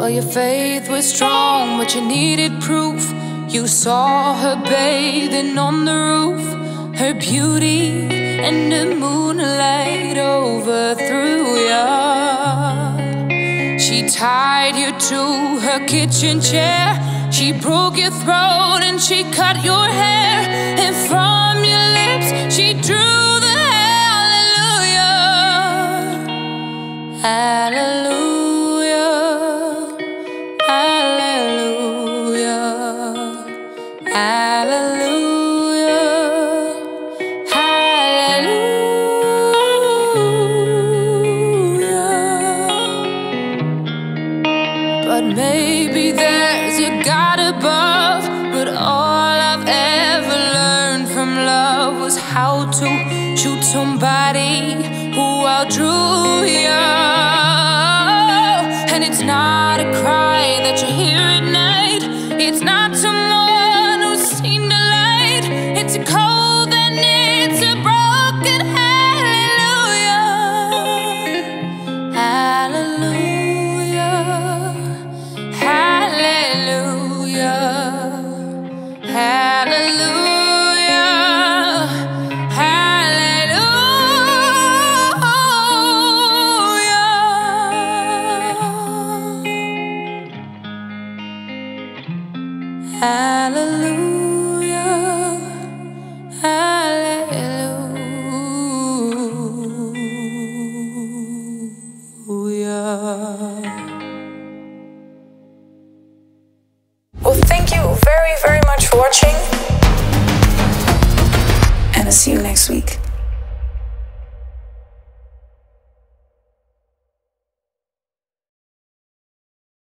Well, your faith was strong, but you needed proof. You saw her bathing on the roof, her beauty and the moonlight overthrew ya. She tied you to her kitchen chair. She broke your throat and she cut your hair. Was how to shoot somebody who outdrew you. Hallelujah. Hallelujah. Well, thank you very, very much for watching. And I'll see you next week.